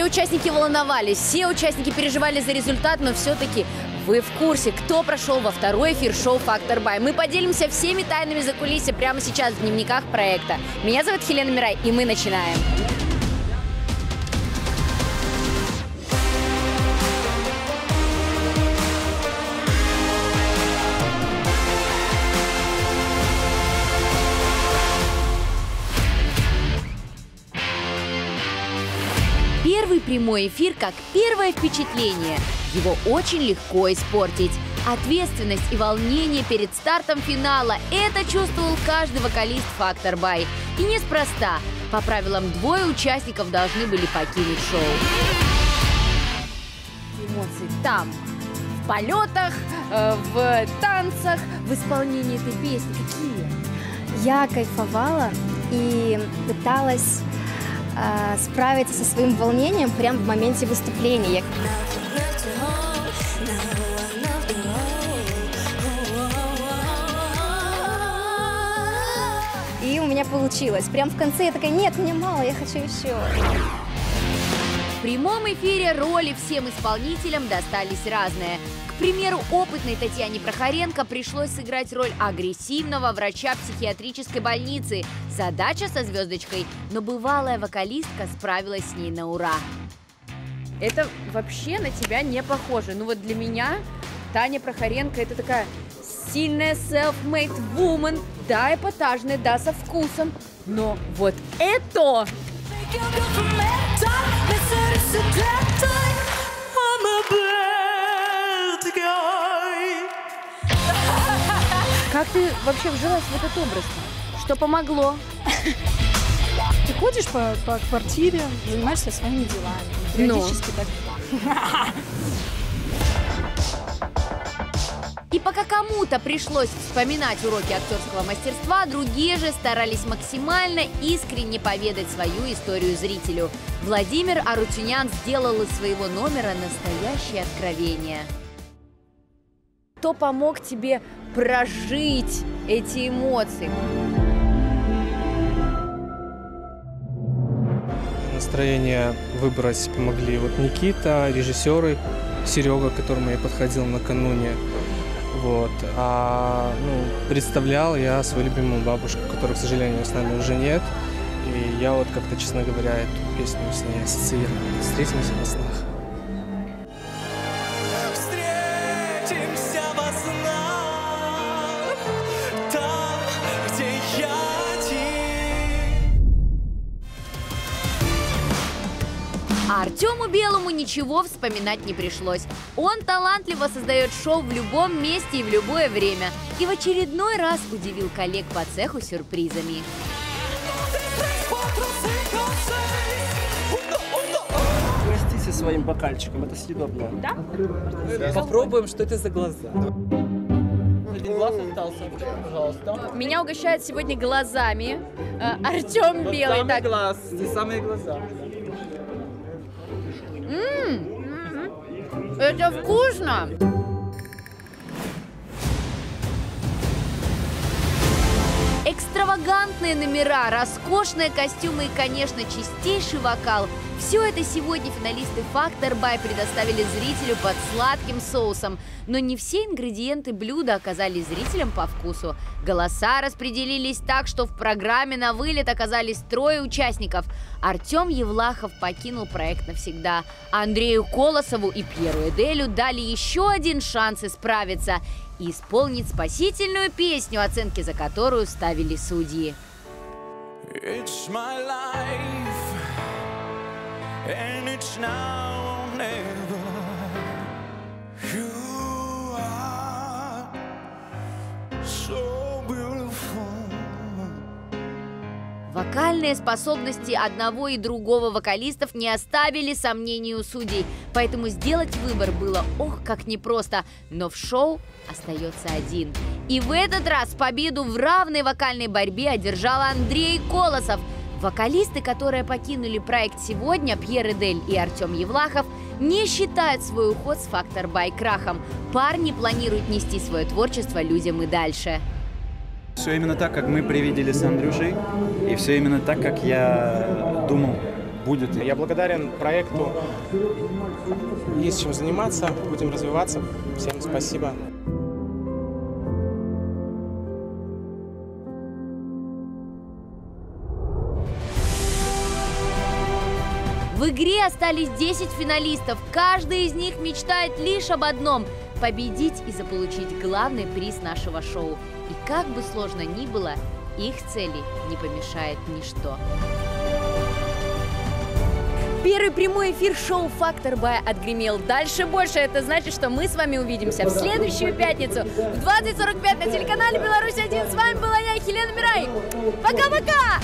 Все участники волновались, все участники переживали за результат, но все-таки вы в курсе, кто прошел во второй эфир шоу «Фактор Бай». Мы поделимся всеми тайнами за кулисья прямо сейчас в дневниках проекта. Меня зовут Хелена Мирай, и мы начинаем. Первый прямой эфир как первое впечатление. Его очень легко испортить. Ответственность и волнение перед стартом финала – это чувствовал каждый вокалист «Фактор Бай». И неспроста. По правилам, двое участников должны были покинуть шоу. Эмоции там, в полетах, э, в танцах, в исполнении этой песни. Какие? Я кайфовала и пыталась э, справиться со своим волнением прямо в моменте выступления. И у меня получилось. Прям в конце я такая, нет, мне мало, я хочу еще. В прямом эфире роли всем исполнителям достались разные. Примеру, опытной Татьяне Прохоренко пришлось сыграть роль агрессивного врача психиатрической больницы. Задача со звездочкой, но бывалая вокалистка справилась с ней на ура. Это вообще на тебя не похоже. Ну вот для меня Таня Прохоренко это такая сильная self-made woman, да, эпатажная, да, со вкусом. Но вот это... вообще вжилась в этот образ? Что помогло? Ты ходишь по, по квартире, занимаешься своими делами. Периодически так. И пока кому-то пришлось вспоминать уроки актерского мастерства, другие же старались максимально искренне поведать свою историю зрителю. Владимир Арутюнян сделал из своего номера настоящее откровение. Кто помог тебе прожить эти эмоции? Настроение выбрать помогли вот Никита, режиссеры, Серега, к которому я подходил накануне. Вот. А ну, представлял я свою любимую бабушку, которой, к сожалению, с нами уже нет. И я вот как-то, честно говоря, эту песню с ней ассоциировал. Встретимся во снах. Артему Белому ничего вспоминать не пришлось. Он талантливо создает шоу в любом месте и в любое время. И в очередной раз удивил коллег по цеху сюрпризами. Угостите своим бокальчиком, это съедобно. Да? Попробуем, что это за глаза. Один глаз остался, пожалуйста. Меня угощают сегодня глазами. Э, Артем Вот Белый. самый Так, глаз, не самые глаза. Это вкусно! Экстравагантные номера, роскошные костюмы и, конечно, чистейший вокал. Все это сегодня финалисты «Фактор Бай» предоставили зрителю под сладким соусом. Но не все ингредиенты блюда оказались зрителям по вкусу. Голоса распределились так, что в программе на вылет оказались трое участников. Артем Евлахов покинул проект навсегда. Андрею Колосову и Пьеру Эделю дали еще один шанс исправиться и исполнить спасительную песню, оценки за которую ставили судьи. It's my life, and it's now Вокальные способности одного и другого вокалистов не оставили сомнений у судей, поэтому сделать выбор было ох как непросто, но в шоу остается один. И в этот раз победу в равной вокальной борьбе одержал Андрей Колосов. Вокалисты, которые покинули проект сегодня, Пьер Эдель и Артем Евлахов, не считают свой уход с «Фактор Бай» крахом. Парни планируют нести свое творчество людям и дальше. Все именно так, как мы привидели с Андрюшей, и все именно так, как я думал будет. Я благодарен проекту. Есть чем заниматься, будем развиваться. Всем спасибо. В игре остались 10 финалистов. Каждый из них мечтает лишь об одном – победить и заполучить главный приз нашего шоу. И как бы сложно ни было, их цели не помешает ничто. Первый прямой эфир шоу «Фактор Бай» отгремел. Дальше больше. Это значит, что мы с вами увидимся в следующую пятницу в 20.45 на телеканале «Беларусь-1». С вами была я, Хелена Мирай. Пока-пока!